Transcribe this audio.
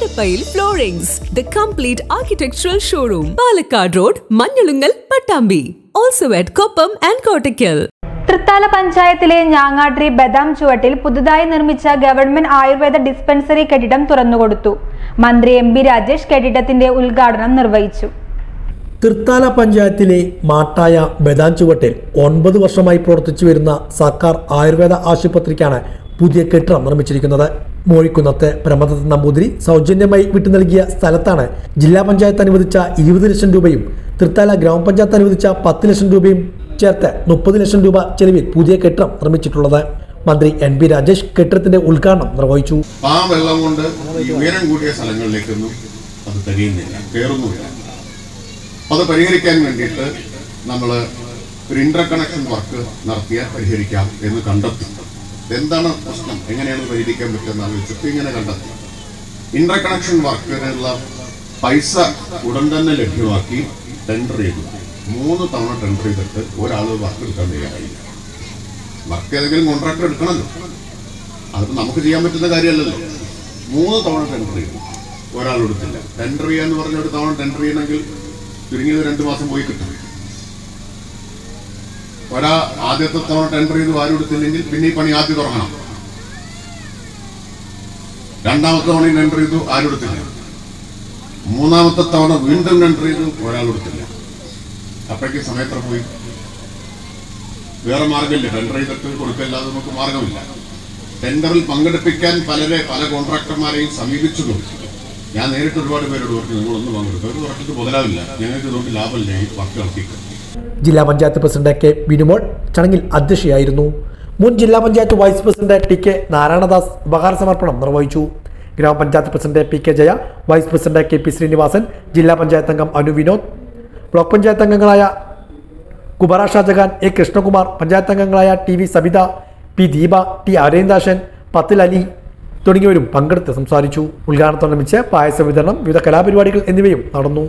എടപ്പയിൽ floorings the complete architectural showroom Palakkad road Manjalungal Pattambi. Also at Koppam and Kottakkal Thrithala പഞ്ചായത്തിലെ ഞാങ്ങാട്രി ബദാം ചുവട്ടിൽ പുതുതായി നിർമ്മിച്ച ഗവൺമെന്റ് ആയുർവേദ ഡിസ്പെൻസറി കെട്ടിടം തുറന്നുകൊടുത്തു മന്ത്രി എം ബി രാജേഷ് കെട്ടിടത്തിന്റെ ഉദ്ഘാടനം നിർവഹിച്ചു. തൃത്താല പഞ്ചായത്തിലെ മാട്ടായ ബദാം ചുവട്ടിൽ ഒൻപത് വർഷമായി പ്രവർത്തിച്ചു വരുന്ന സർക്കാർ ആയുർവേദ ആശുപത്രിക്കാണ് പുതിയ കെട്ടിടം നിർമ്മിച്ചിരിക്കുന്നത്. മോഴിക്കുന്നത്ത് പ്രമദത്ത് നമ്പൂതിരി സൗജന്യമായി വിട്ടു നൽകിയ സ്ഥലത്താണ് ജില്ലാ പഞ്ചായത്ത് അനുവദിച്ച ഇരുപത് ലക്ഷം രൂപയും തൃത്താല ഗ്രാമപഞ്ചായത്ത് അനുവദിച്ച പത്ത് ലക്ഷം രൂപയും ചേർത്ത് മുപ്പത് ലക്ഷം രൂപ ചെലവിൽ പുതിയ കെട്ടിടം നിർമ്മിച്ചിട്ടുള്ളത്. മന്ത്രി എൻ ബി രാജേഷ് കെട്ടിടത്തിന്റെ ഉദ്ഘാടനം നിർവഹിച്ചു. ആ വെള്ളം കൊണ്ട് ഉയരം കൂടിയ സ്ഥലങ്ങളിലേക്കൊന്നും അത് തികയുന്നില്ല കയറുന്നില്ല അത് പരിഹരിക്കാൻ വേണ്ടിയിട്ട് നമ്മൾ ഒരു ഇന്റർ കണക്ഷൻ വർക്ക് നടത്തിയാൽ പരിഹരിക്കാം എന്ന് കണ്ടെത്തി. എന്താണ് പ്രശ്നം? എങ്ങനെയാണ് പരിഹരിക്കാൻ പറ്റുന്ന ആലോചിച്ചിട്ട് ഇങ്ങനെ കണ്ടെത്തി. ഇന്റർ കണക്ഷൻ വർക്കിനുള്ള പൈസ ഉടൻ തന്നെ ലഭ്യമാക്കി ടെൻഡർ ചെയ്തു. മൂന്ന് തവണ ടെൻഡർ ചെയ്തിട്ട് ഒരാൾ വർക്ക് എടുക്കാൻ തയ്യാറായില്ല വർക്ക് ഏതെങ്കിലും കോൺട്രാക്ടർ എടുക്കണമല്ലോ അത് നമുക്ക് ചെയ്യാൻ പറ്റുന്ന കാര്യമല്ലല്ലോ. മൂന്ന് തവണ ടെൻഡർ ചെയ്തു. ഒരാൾ എടുത്തില്ല. ടെൻഡർ ചെയ്യാന്ന് പറഞ്ഞ ഒരു തവണ ടെൻഡർ ചെയ്യണമെങ്കിൽ ചുരുങ്ങിയത് രണ്ട് മാസം പോയി കിട്ടും. ഒരാ ആദ്യത്തെ തവണ ടെൻഡർ ചെയ്ത് വാരി എടുത്തില്ലെങ്കിൽ പിന്നെ ഈ പണി ആദ്യം തുടങ്ങണം. രണ്ടാമത്തെ തവണയും ടെൻഡർ ചെയ്തു ആരും എടുത്തില്ല. മൂന്നാമത്തെ തവണ വീണ്ടും ടെൻഡർ ചെയ്തു ഒരാൾ എടുത്തില്ല. അപ്പോഴേക്ക് സമയത്ര പോയി. വേറെ മാർഗമില്ല ടെൻഡർ ചെയ്തിട്ട് കൊടുക്കില്ലാതെ നമുക്ക് മാർഗമില്ല ടെൻഡറിൽ പങ്കെടുപ്പിക്കാൻ പലരെ പല കോൺട്രാക്ടർമാരെയും സമീപിച്ചു കൊടുത്തു. ഞാൻ നേരിട്ട് ഒരുപാട് പേരോട് പറഞ്ഞു നിങ്ങളൊന്നും പങ്കെടുത്തു ഒരു പറഞ്ഞിട്ട് മുതലാവില്ല. ഞങ്ങൾക്ക് ഇതുകൊണ്ട് ലാഭമില്ല. ഈ വർക്ക് ജില്ലാ പഞ്ചായത്ത് പ്രസിഡന്റ് കെ ബിനുമോൾ ചടങ്ങിൽ അധ്യക്ഷയായിരുന്നു. മുൻ ജില്ലാ panchayat vice president T K Narayanadas ഉപഹാര സമർപ്പണം നിർവഹിച്ചു. ഗ്രാമപഞ്ചായത്ത് president P K Jaya vice president K P Sreenivasan ജില്ലാ പഞ്ചായത്ത് അംഗം അനു വിനോദ് ബ്ലോക്ക് പഞ്ചായത്ത് അംഗങ്ങളായ കുബറ ഷാജഹാൻ എ കൃഷ്ണകുമാർ പഞ്ചായത്ത് അംഗങ്ങളായ T V Sabitha P Deepa T Arendashan പത്തിൽ അലി തുടങ്ങിയവരും പങ്കെടുത്ത് സംസാരിച്ചു. ഉദ്ഘാടനത്തോടനുബന്ധിച്ച് പായസ വിതരണം വിവിധ കലാപരിപാടികൾ എന്നിവയും നടന്നു.